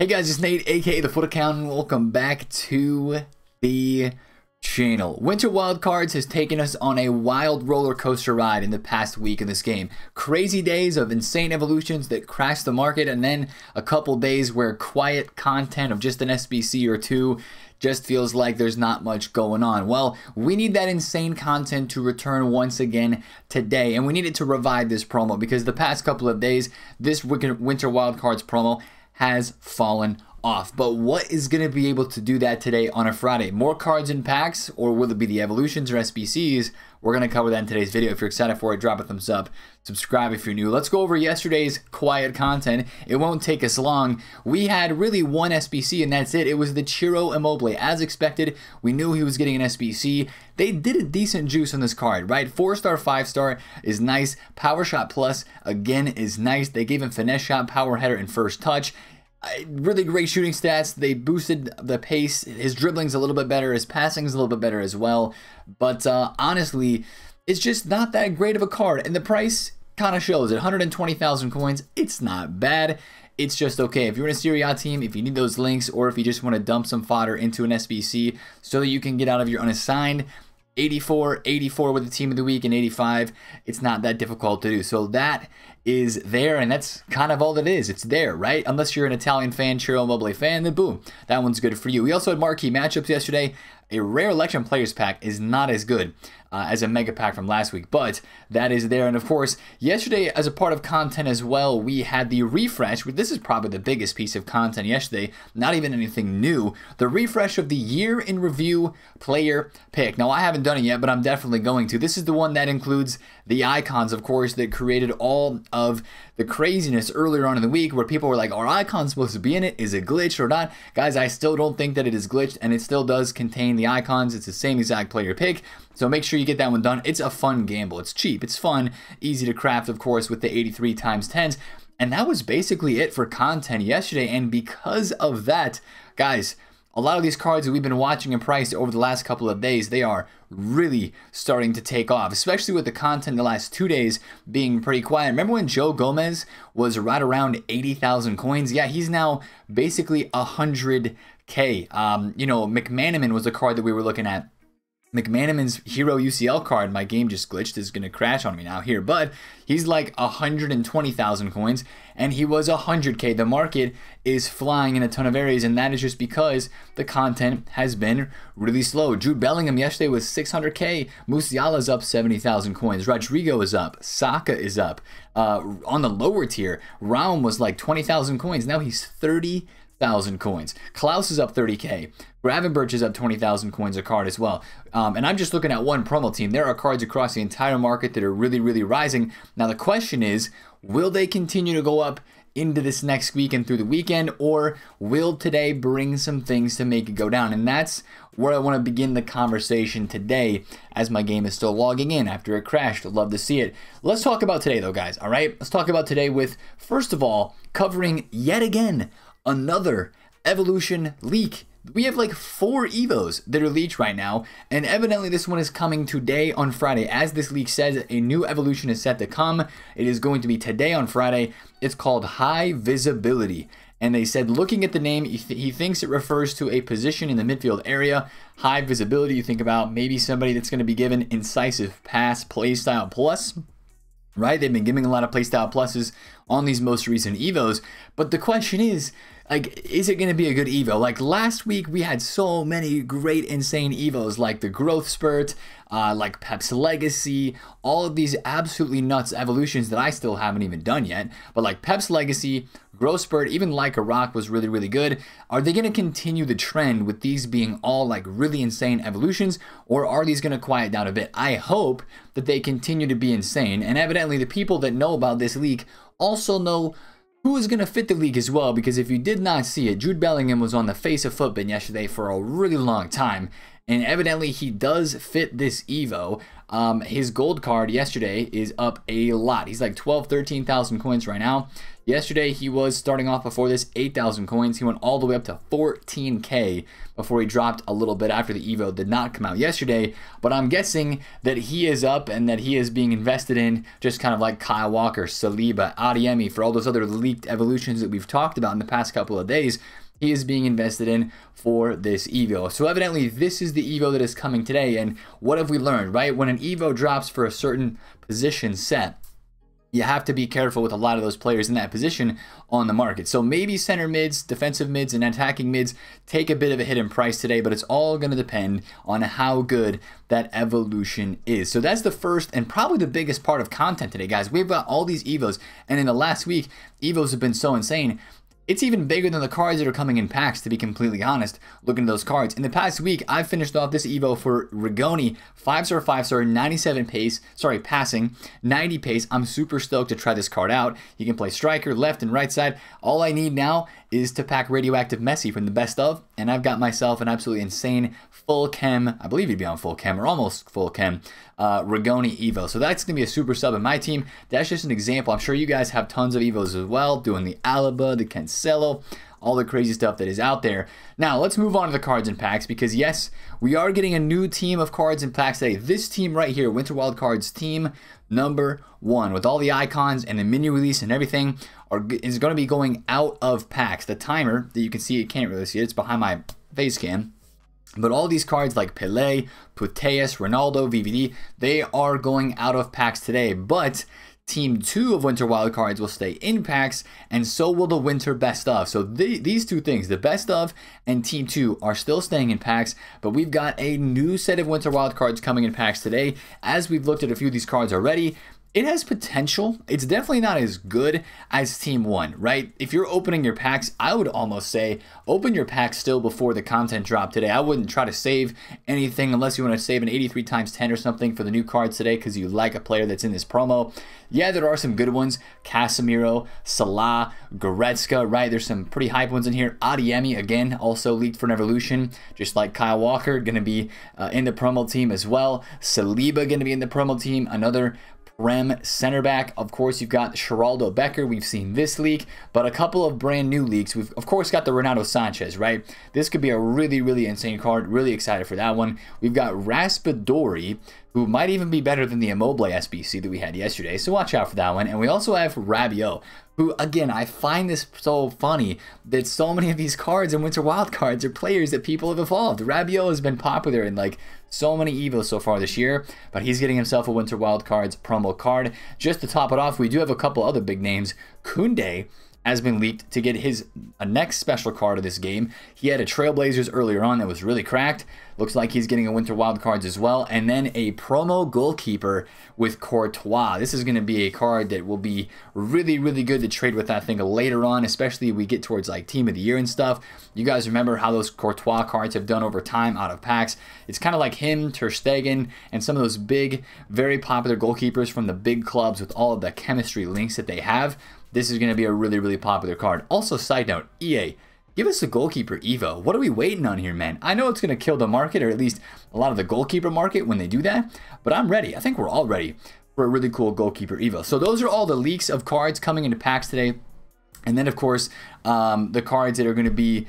Hey guys, it's Nate, aka The FUT Accountant. Welcome back to the channel. Winter Wildcards has taken us on a wild roller coaster ride in the past week in this game. Crazy days of insane evolutions that crashed the market, and then a couple days where quiet content of just an SBC or two just feels like there's not much going on. Well, we need that insane content to return once again today, and we needed to revive this promo because the past couple of days, this Winter Wildcards promo has fallen off. But what is going to be able to do that today on a Friday? More cards and packs, or will it be the evolutions or SBCs? We're going to cover that in today's video. If you're excited for it, drop a thumbs up. Subscribe if you're new. Let's go over yesterday's quiet content. It won't take us long. We had really one SBC, and that's it. It was the Ciro Immobile. As expected, we knew he was getting an SBC. They did a decent juice on this card, right? Four star, five star is nice. Power shot plus, again, is nice. They gave him finesse shot, power header, and first touch really great shooting stats. They boosted the pace. His dribbling's a little bit better. His passing's a little bit better as well. But uh, honestly, it's just not that great of a card. And the price kind of shows at 120,000 coins. It's not bad. It's just okay. If you're in a Serie A team, if you need those links, or if you just want to dump some fodder into an SBC so that you can get out of your unassigned, 84, 84 with the team of the week, and 85, it's not that difficult to do. So that is there, and that's kind of all that is. It's there, right? Unless you're an Italian fan, Ciro Immobile fan, then boom, that one's good for you. We also had marquee matchups yesterday. A rare Electrum players pack is not as good uh, as a mega pack from last week, but that is there. And of course, yesterday, as a part of content as well, we had the refresh. This is probably the biggest piece of content yesterday, not even anything new. The refresh of the year in review player pick. Now, I haven't done it yet, but I'm definitely going to. This is the one that includes the icons, of course, that created all of the craziness earlier on in the week where people were like, are icons supposed to be in it? Is it glitched or not? Guys, I still don't think that it is glitched and it still does contain the icons. It's the same exact player pick. So make sure you get that one done. It's a fun gamble. It's cheap. It's fun. Easy to craft, of course, with the 83 times 10s. And that was basically it for content yesterday. And because of that, guys, a lot of these cards that we've been watching and priced over the last couple of days, they are really starting to take off, especially with the content the last two days being pretty quiet. Remember when Joe Gomez was right around 80,000 coins? Yeah, he's now basically 100K. Um, you know, McManaman was the card that we were looking at McManaman's Hero UCL card, my game just glitched, is going to crash on me now here, but he's like 120,000 coins and he was 100k. The market is flying in a ton of areas and that is just because the content has been really slow. Jude Bellingham yesterday was 600k. Musiala's up 70,000 coins. Rodrigo is up. Saka is up. Uh, on the lower tier, Raum was like 20,000 coins. Now he's 30 thousand coins. Klaus is up 30k. Gravenberch is up 20,000 coins a card as well. Um, and I'm just looking at one promo team. There are cards across the entire market that are really, really rising. Now the question is, will they continue to go up into this next week and through the weekend, or will today bring some things to make it go down? And that's where I want to begin the conversation today as my game is still logging in after it crashed. Love to see it. Let's talk about today, though, guys. All right, let's talk about today with, first of all, covering yet again another evolution leak. We have like four Evos that are leaked right now, and evidently this one is coming today on Friday. As this leak says, a new evolution is set to come. It is going to be today on Friday. It's called High Visibility. And they said, looking at the name, he, th he thinks it refers to a position in the midfield area. High visibility, you think about maybe somebody that's going to be given incisive pass playstyle plus right? They've been giving a lot of playstyle pluses on these most recent Evos. But the question is, like, is it going to be a good Evo? Like last week, we had so many great, insane Evos, like the Growth Spurt, uh, like Pep's Legacy, all of these absolutely nuts evolutions that I still haven't even done yet. But like Pep's Legacy, Growth Spurt, even like a Rock was really, really good. Are they going to continue the trend with these being all like really insane evolutions, or are these going to quiet down a bit? I hope that they continue to be insane, and evidently the people that know about this leak also know who is going to fit the league as well because if you did not see it, Jude Bellingham was on the face of FUTBIN yesterday for a really long time and evidently he does fit this Evo. Um, his gold card yesterday is up a lot. He's like 12, 13,000 coins right now. Yesterday, he was starting off before this 8,000 coins. He went all the way up to 14K before he dropped a little bit after the Evo did not come out yesterday. But I'm guessing that he is up and that he is being invested in just kind of like Kyle Walker, Saliba, Adeyemi, for all those other leaked evolutions that we've talked about in the past couple of days he is being invested in for this Evo. So evidently this is the Evo that is coming today and what have we learned, right? When an Evo drops for a certain position set, you have to be careful with a lot of those players in that position on the market. So maybe center mids, defensive mids, and attacking mids take a bit of a hit in price today, but it's all going to depend on how good that evolution is. So that's the first and probably the biggest part of content today, guys. We've got all these Evos, and in the last week, Evos have been so insane it's even bigger than the cards that are coming in packs, to be completely honest, looking at those cards. In the past week, I've finished off this Evo for Rigoni, 5-star, 5-star, 97 pace, sorry, passing, 90 pace. I'm super stoked to try this card out. You can play striker, left and right side. All I need now is to pack Radioactive Messi from the best of, and I've got myself an absolutely insane full chem, I believe he'd be on full chem or almost full chem, uh, Rigoni Evo. So that's going to be a super sub in my team. That's just an example. I'm sure you guys have tons of Evos as well, doing the Alaba, the Cancelo, all the crazy stuff that is out there. Now, let's move on to the cards and packs because, yes, we are getting a new team of cards and packs today. This team right here, Winter Wild Cards team number one, with all the icons and the mini release and everything, are, is going to be going out of packs. The timer that you can see, you can't really see it, it's behind my face cam but all these cards like Pele, Putellas, Ronaldo, VVD, they are going out of packs today. But Team 2 of Winter Wild Cards will stay in packs, and so will the Winter Best of. So these two things, the Best of and Team 2, are still staying in packs, but we've got a new set of Winter Wild Cards coming in packs today. As we've looked at a few of these cards already, it has potential. It's definitely not as good as Team 1, right? If you're opening your packs, I would almost say open your packs still before the content drop today. I wouldn't try to save anything unless you want to save an 83 times 10 or something for the new cards today because you like a player that's in this promo. Yeah, there are some good ones. Casemiro, Salah, Goretzka, right? There's some pretty hype ones in here. Adeyemi, again, also leaked for an evolution, just like Kyle Walker, going to be uh, in the promo team as well. Saliba going to be in the promo team. Another Rem center back. Of course, you've got Sheraldo Becker. We've seen this leak, but a couple of brand new leaks. We've, of course, got the Renato Sanches, right? This could be a really, really insane card. Really excited for that one. We've got Raspadori, who might even be better than the Immobile SBC that we had yesterday. So watch out for that one. And we also have Rabiot, who, again, I find this so funny that so many of these cards in Winter Wild Cards are players that people have evolved. Rabiot has been popular in like so many evos so far this year, but he's getting himself a Winter Wild Cards promo card. Just to top it off, we do have a couple other big names. Koundé has been leaked to get his next special card of this game. He had a Trailblazers earlier on that was really cracked. Looks like he's getting a Winter Wild Cards as well. And then a promo goalkeeper with Courtois. This is going to be a card that will be really, really good to trade with, I think, later on, especially we get towards like Team of the Year and stuff. You guys remember how those Courtois cards have done over time out of packs. It's kind of like him, Ter Stegen, and some of those big, very popular goalkeepers from the big clubs with all of the chemistry links that they have. This is going to be a really, really popular card. Also, side note, EA, give us a goalkeeper Evo. What are we waiting on here, man? I know it's going to kill the market, or at least a lot of the goalkeeper market when they do that, but I'm ready. I think we're all ready for a really cool goalkeeper Evo. So those are all the leaks of cards coming into packs today. And then, of course, um, the cards that are going to be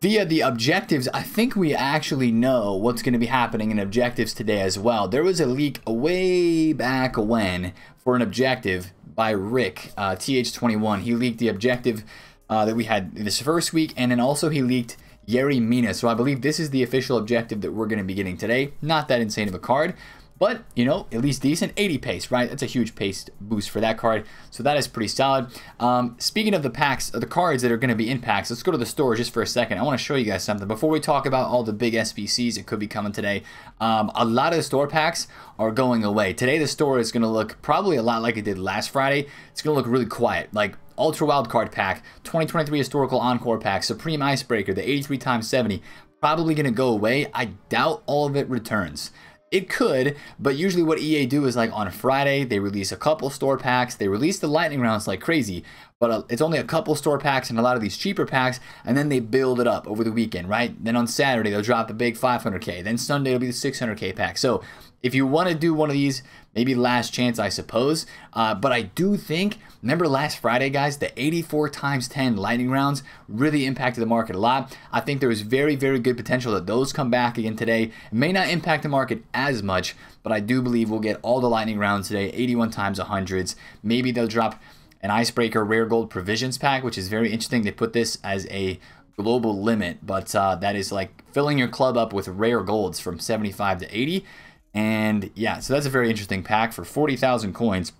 via the objectives, I think we actually know what's going to be happening in objectives today as well. There was a leak way back when for an objective by Rick, uh, TH21. He leaked the objective uh, that we had this first week, and then also he leaked Yerry Mina. So I believe this is the official objective that we're going to be getting today. Not that insane of a card, but, you know, at least decent. 80 pace, right? That's a huge pace boost for that card. So that is pretty solid. Um, speaking of the packs, the cards that are going to be in packs, let's go to the store just for a second. I want to show you guys something. Before we talk about all the big SBCs that could be coming today, um, a lot of the store packs are going away. Today, the store is going to look probably a lot like it did last Friday. It's going to look really quiet. Like, Ultra Wild Card Pack, 2023 Historical Encore Pack, Supreme Icebreaker, the 83 times 70, probably going to go away. I doubt all of it returns. It could, but usually what EA do is like on Friday, they release a couple store packs, they release the lightning rounds like crazy, but uh, it's only a couple store packs and a lot of these cheaper packs, and then they build it up over the weekend, right? Then on Saturday, they'll drop the big 500K. Then Sunday, it'll be the 600K pack. So if you want to do one of these, maybe last chance, I suppose. Uh, but I do think, remember last Friday, guys, the 84 times 10 lightning rounds really impacted the market a lot. I think there is very, very good potential that those come back again today. It may not impact the market as much, but I do believe we'll get all the lightning rounds today, 81 times 100s. Maybe they'll drop an Icebreaker Rare Gold Provisions pack, which is very interesting. They put this as a global limit, but uh, that is like filling your club up with rare golds from 75 to 80. And yeah, so that's a very interesting pack for 40,000 coins.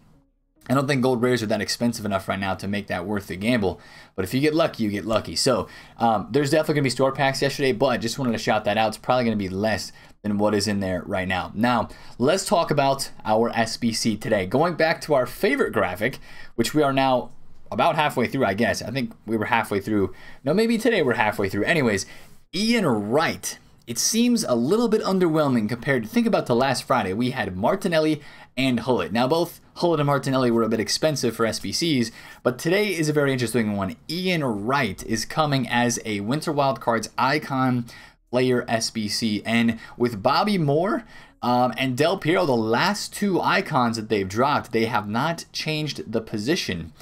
I don't think gold rares are that expensive enough right now to make that worth the gamble. But if you get lucky, you get lucky. So um, there's definitely going to be store packs yesterday, but I just wanted to shout that out. It's probably going to be less than what is in there right now. Now, let's talk about our SBC today. Going back to our favorite graphic, which we are now about halfway through, I guess. I think we were halfway through. No, maybe today we're halfway through. Anyways, Ian Wright. It seems a little bit underwhelming compared to think about the last Friday. We had Martinelli and Gullit. Now, both Gullit and Martinelli were a bit expensive for SBCs, but today is a very interesting one. Ian Wright is coming as a Winter Wildcards icon player SBC. And with Bobby Moore um, and Del Piero, the last two icons that they've dropped, they have not changed the position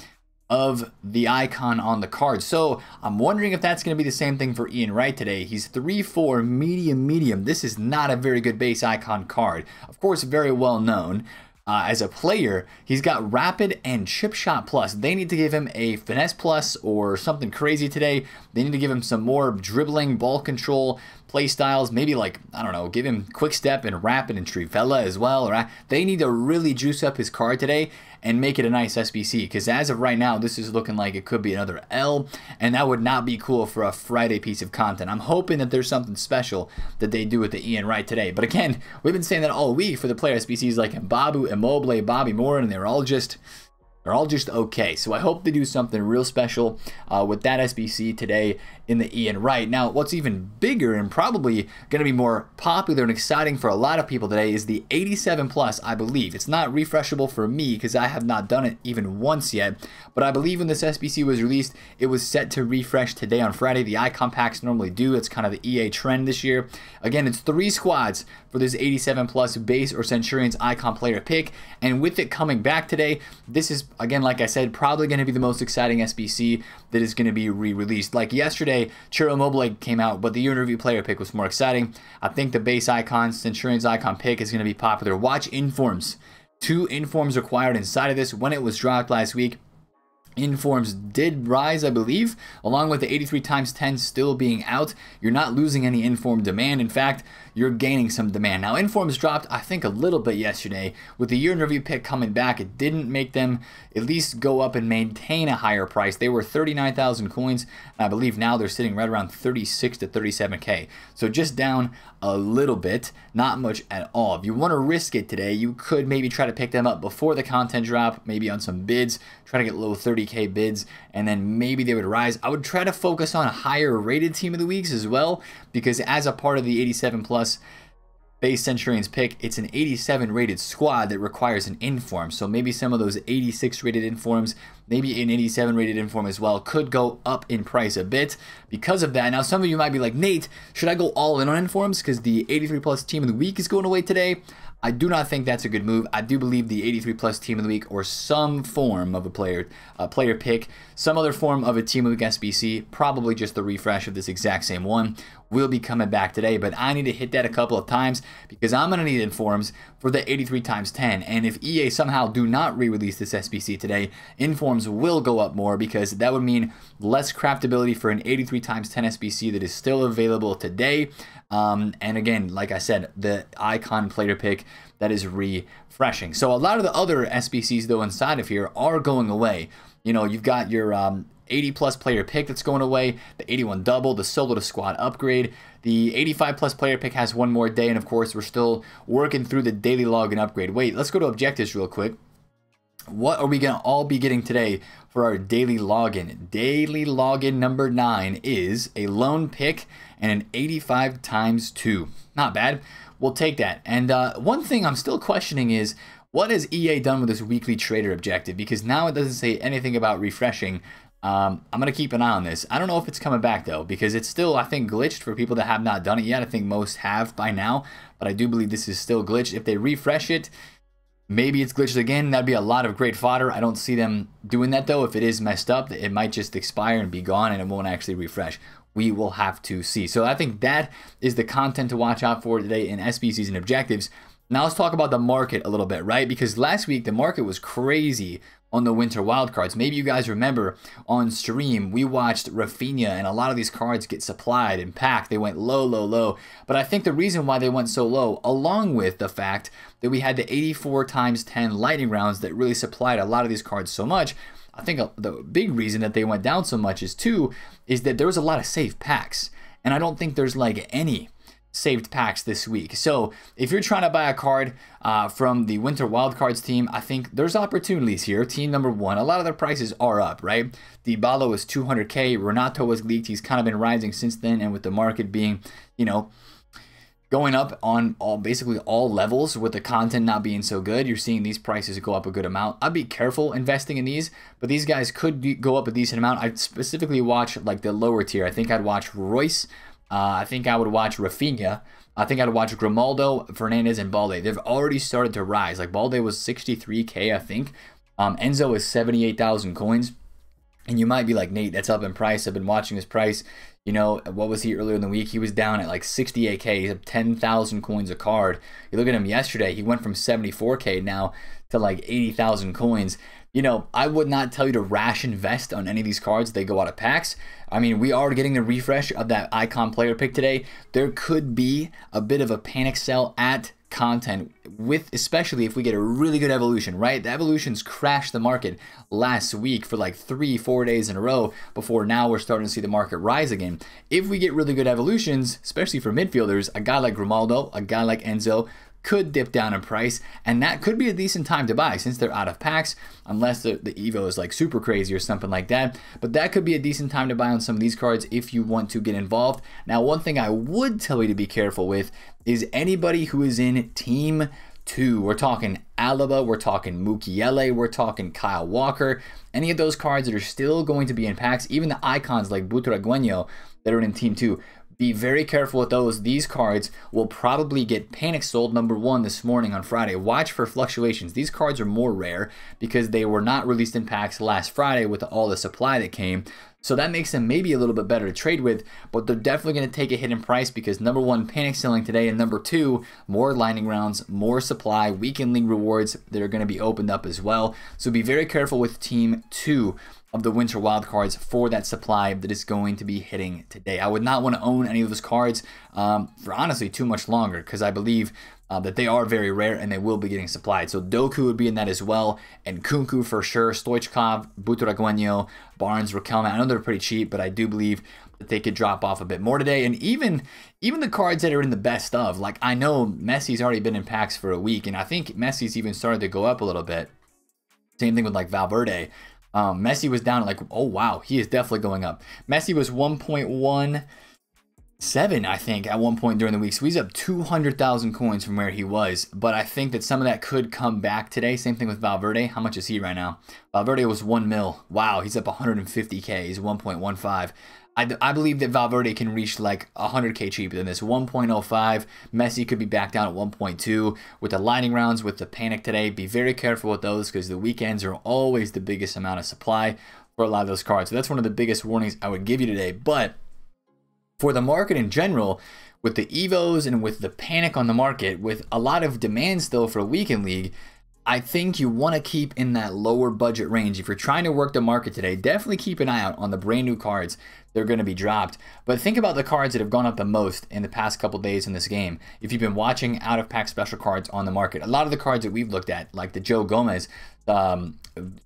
of the icon on the card. So I'm wondering if that's going to be the same thing for Ian Wright today. He's 3-4 medium medium. This is not a very good base icon card. Of course, very well known. Uh, as a player, he's got rapid and chip shot plus. They need to give him a finesse plus or something crazy today. They need to give him some more dribbling, ball control, play styles. Maybe like, I don't know, give him quick step and rapid and Trivela as well. Or uh, they need to really juice up his card today and make it a nice SBC. Because as of right now, this is looking like it could be another L, and that would not be cool for a Friday piece of content. I'm hoping that there's something special that they do with the Ian Wright today. But again, we've been saying that all week for the player SBCs like Babu, Immobile, Bobby Moore, and they're all just they're all just okay. So I hope they do something real special uh, with that SBC today in the Ian Wright. Now, what's even bigger and probably going to be more popular and exciting for a lot of people today is the 87 Plus, I believe. It's not refreshable for me because I have not done it even once yet, but I believe when this SBC was released, it was set to refresh today on Friday. The icon packs normally do. It's kind of the EA trend this year. Again, it's three squads for this 87 Plus base or Centurions icon player pick, and with it coming back today, this is, again, like I said, probably going to be the most exciting SBC that is going to be re-released. Like yesterday, Ciro Immobile came out, but the year in review player pick was more exciting. I think the base icon, Centurion's icon pick is going to be popular. Watch informs. Two informs required inside of this when it was dropped last week. Informs did rise, I believe, along with the 83 times 10 still being out. You're not losing any inform demand. In fact, you're gaining some demand. Now, informs dropped, I think, a little bit yesterday. With the year in review pick coming back, it didn't make them at least go up and maintain a higher price. They were 39,000 coins, and I believe now they're sitting right around 36 to 37k. So just down a little bit, not much at all. If you want to risk it today, you could maybe try to pick them up before the content drop, maybe on some bids, try to get low 30k bids, and then maybe they would rise. I would try to focus on a higher rated team of the weeks as well, because as a part of the 87 plus base Centurions pick, it's an 87 rated squad that requires an inform. So maybe some of those 86 rated informs, maybe an 87 rated inform as well, could go up in price a bit because of that. Now, some of you might be like, Nate, should I go all in on informs because the 83 plus team of the week is going away today? I do not think that's a good move. I do believe the 83 plus team of the week or some form of a player uh, player pick, some other form of a team of the week SBC, probably just the refresh of this exact same one, will be coming back today. But I need to hit that a couple of times because I'm going to need informs for the 83 times 10. And if EA somehow do not re-release this SBC today, informs will go up more because that would mean less craftability for an 83 times 10 SBC that is still available today. Um, and again, like I said, the icon player pick that is refreshing. So a lot of the other SBCs though inside of here are going away. You know, you've got your um, 80 plus player pick that's going away, the 81 double, the solo to squad upgrade. The 85 plus player pick has one more day, and of course, we're still working through the daily login upgrade. Wait, let's go to objectives real quick. What are we going to all be getting today for our daily login? Daily login number nine is a lone pick and an 85 times 2. Not bad. We'll take that. And uh, one thing I'm still questioning is what has EA done with this weekly trader objective? Because now it doesn't say anything about refreshing. Um, I'm going to keep an eye on this. I don't know if it's coming back though, because it's still, I think, glitched for people that have not done it yet. I think most have by now, but I do believe this is still glitched. If they refresh it, maybe it's glitched again. That'd be a lot of great fodder. I don't see them doing that though. If it is messed up, it might just expire and be gone and it won't actually refresh we will have to see. So I think that is the content to watch out for today in SBCs and objectives. Now let's talk about the market a little bit, right? Because last week the market was crazy on the winter wildcards. Maybe you guys remember on stream we watched Rafinha and a lot of these cards get supplied and packed. They went low, low, low. But I think the reason why they went so low, along with the fact that we had the 84 times 10 lightning rounds that really supplied a lot of these cards so much, I think uh, the big reason that they went down so much is too is that there was a lot of safe packs, and I don't think there's like any saved packs this week. So if you're trying to buy a card uh, from the Winter Wildcards team, I think there's opportunities here. Team number one, a lot of their prices are up, right? Dybala is 200k, Renato was leaked. He's kind of been rising since then, and with the market being, you know, going up on all basically all levels with the content not being so good you're seeing these prices go up a good amount i'd be careful investing in these but these guys could be, go up a decent amount i'd specifically watch like the lower tier i think i'd watch Reus uh, i think i would watch rafinha I think I'd watch Grimaldo, Fernandez, and Balde. They've already started to rise. Like Balde was 63k, I think. Um, Enzo is 78,000 coins. And you might be like, Nate, that's up in price. I've been watching his price. You know, what was he earlier in the week? He was down at like 68k. He's up 10,000 coins a card. You look at him yesterday, he went from 74k now to like 80,000 coins. You know, I would not tell you to rash invest on any of these cards. They go out of packs. I mean, we are getting the refresh of that icon player pick today. There could be a bit of a panic sell at content with especially if we get a really good evolution right the evolutions crashed the market last week for like three four days in a row before now we're starting to see the market rise again if we get really good evolutions especially for midfielders a guy like grimaldo a guy like enzo could dip down in price, and that could be a decent time to buy since they're out of packs, unless the, the Evo is like super crazy or something like that. But that could be a decent time to buy on some of these cards if you want to get involved. Now, one thing I would tell you to be careful with is anybody who is in Team 2. We're talking Alaba, we're talking Mukiele, we're talking Kyle Walker. Any of those cards that are still going to be in packs, even the icons like Butragueño that are in Team 2, be very careful with those. These cards will probably get panic sold number one this morning on Friday. Watch for fluctuations. These cards are more rare because they were not released in packs last Friday with all the supply that came. So that makes them maybe a little bit better to trade with, but they're definitely going to take a hit in price because number one, panic selling today, and number two, more lightning rounds, more supply, weekend league rewards that are going to be opened up as well. So be very careful with team two of the winter wildcards for that supply that is going to be hitting today. I would not want to own any of those cards um, for honestly too much longer because I believe uh, that they are very rare and they will be getting supplied. So Doku would be in that as well, and Nkunku for sure, Stoichkov, Butragueño, Barnes, Riquelme. I know they're pretty cheap, but I do believe that they could drop off a bit more today. And even even the cards that are in the best of, like I know Messi's already been in packs for a week, and I think Messi's even started to go up a little bit. Same thing with like Valverde. Um, Messi was down like, oh wow, he is definitely going up. Messi was 1.17, I think, at one point during the week. So he's up 200,000 coins from where he was. But I think that some of that could come back today. Same thing with Valverde. How much is he right now? Valverde was 1 mil. Wow, he's up 150k. He's 1.15. I, I believe that Valverde can reach like 100k cheaper than this. 1.05. Messi could be back down at 1.2 with the lightning rounds, with the panic today. Be very careful with those because the weekends are always the biggest amount of supply for a lot of those cards. So that's one of the biggest warnings I would give you today. But for the market in general, with the Evos and with the panic on the market, with a lot of demand still for a weekend league, I think you want to keep in that lower budget range. If you're trying to work the market today, definitely keep an eye out on the brand new cards they're going to be dropped. But think about the cards that have gone up the most in the past couple days in this game. If you've been watching out of pack special cards on the market, a lot of the cards that we've looked at, like the Joe Gomez, um,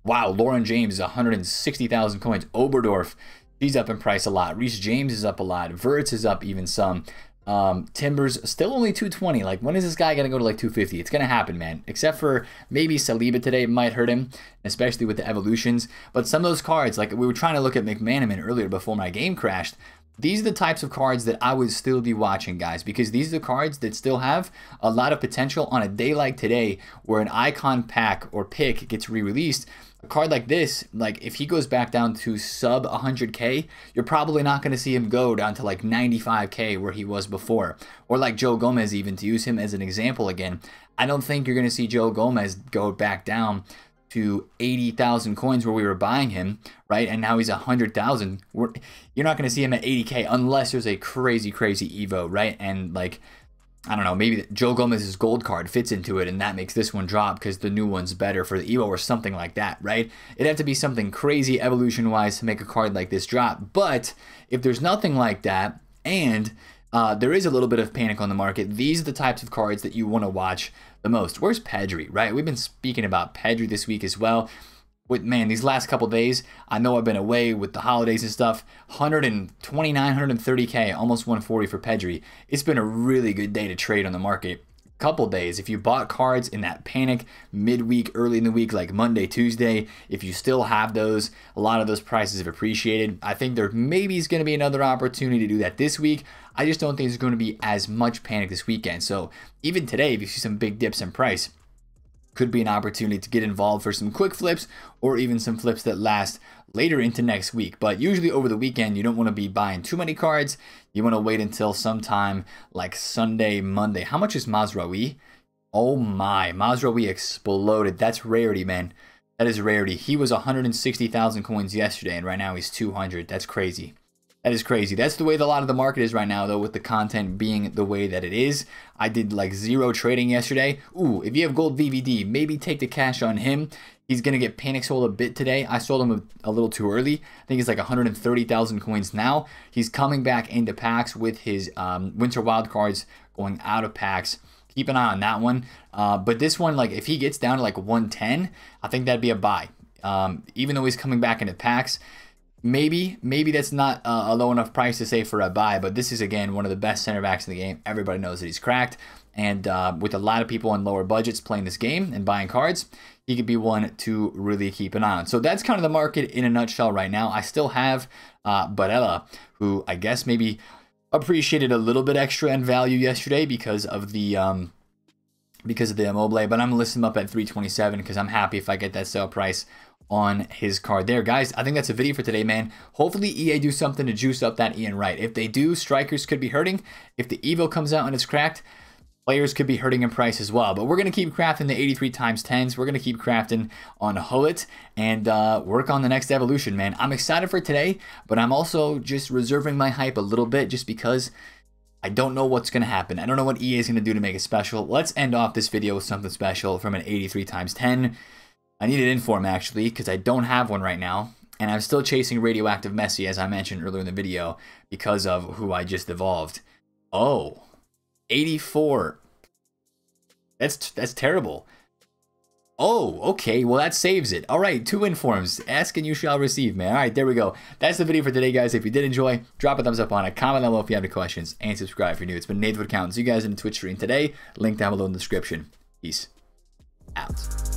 wow, Lauren James is 160,000 coins. Oberdorf, he's up in price a lot. Reece James is up a lot. Wirtz is up even some. Um, Timber's still only 220. Like, when is this guy gonna go to like 250? It's gonna happen, man. Except for maybe Saliba today might hurt him, especially with the evolutions. But some of those cards, like we were trying to look at McManaman earlier before my game crashed. these are the types of cards that I would still be watching, guys, because these are the cards that still have a lot of potential on a day like today where an icon pack or pick gets re-released. A card like this, like if he goes back down to sub 100k, you're probably not going to see him go down to like 95k where he was before. Or like Joe Gomez even, to use him as an example again. I don't think you're going to see Joe Gomez go back down to 80,000 coins where we were buying him, right? And now he's 100,000. You're not going to see him at 80K unless there's a crazy, crazy Evo, right? And like, I don't know, maybe Joe Gomez's gold card fits into it and that makes this one drop because the new one's better for the Evo or something like that, right? It'd have to be something crazy evolution wise to make a card like this drop. But if there's nothing like that and uh, there is a little bit of panic on the market. These are the types of cards that you want to watch the most. Where's Pedri, right? We've been speaking about Pedri this week as well. With man, these last couple days, I know I've been away with the holidays and stuff. 129, 130k, almost 140 for Pedri. It's been a really good day to trade on the market couple days. If you bought cards in that panic midweek, early in the week, like Monday, Tuesday, if you still have those, a lot of those prices have appreciated. I think there maybe is going to be another opportunity to do that this week. I just don't think there's going to be as much panic this weekend. So even today, if you see some big dips in price, could be an opportunity to get involved for some quick flips or even some flips that last later into next week. But usually over the weekend, you don't want to be buying too many cards. You want to wait until sometime like Sunday, Monday. How much is Mazraoui? Oh my, Mazraoui exploded. That's rarity, man. That is rarity. He was 160,000 coins yesterday, and right now he's 200. That's crazy. That is crazy. That's the way the, a lot of the market is right now, though, with the content being the way that it is. I did like zero trading yesterday. Ooh, if you have gold VVD, maybe take the cash on him. He's going to get panic sold a bit today. I sold him a, little too early. I think he's like 130,000 coins now. He's coming back into packs with his um, winter wild cards going out of packs. Keep an eye on that one. Uh, but this one, like if he gets down to like 110, I think that'd be a buy. Um, even though he's coming back into packs, Maybe, maybe that's not uh, a low enough price to say for a buy, but this is again one of the best center backs in the game. Everybody knows that he's cracked, and uh, with a lot of people on lower budgets playing this game and buying cards, he could be one to really keep an eye on. So that's kind of the market in a nutshell right now. I still have uh, Barella, who I guess maybe appreciated a little bit extra in value yesterday because of the um, because of the Immobile, but I'm gonna list him up at 327 because I'm happy if I get that sale price on his card there. Guys, I think that's a video for today, man. Hopefully EA do something to juice up that Ian Wright. If they do, strikers could be hurting. If the Evo comes out and it's cracked, players could be hurting in price as well. But we're going to keep crafting the 83 times 10s. We're going to keep crafting on Hullet and uh, work on the next evolution, man. I'm excited for today, but I'm also just reserving my hype a little bit just because I don't know what's going to happen. I don't know what EA is going to do to make it special. Let's end off this video with something special from an 83 times 10. I need an inform actually because I don't have one right now. And I'm still chasing Radioactive Messi as I mentioned earlier in the video because of who I just evolved. Oh, 84. That's that's terrible. Oh, okay. Well, that saves it. All right, two informs. Ask and you shall receive, man. All right, there we go. That's the video for today, guys. If you did enjoy, drop a thumbs up on it. Comment down below if you have any questions. And subscribe if you're new. It's been Nathan Account. See you guys in the Twitch stream today. Link down below in the description. Peace out.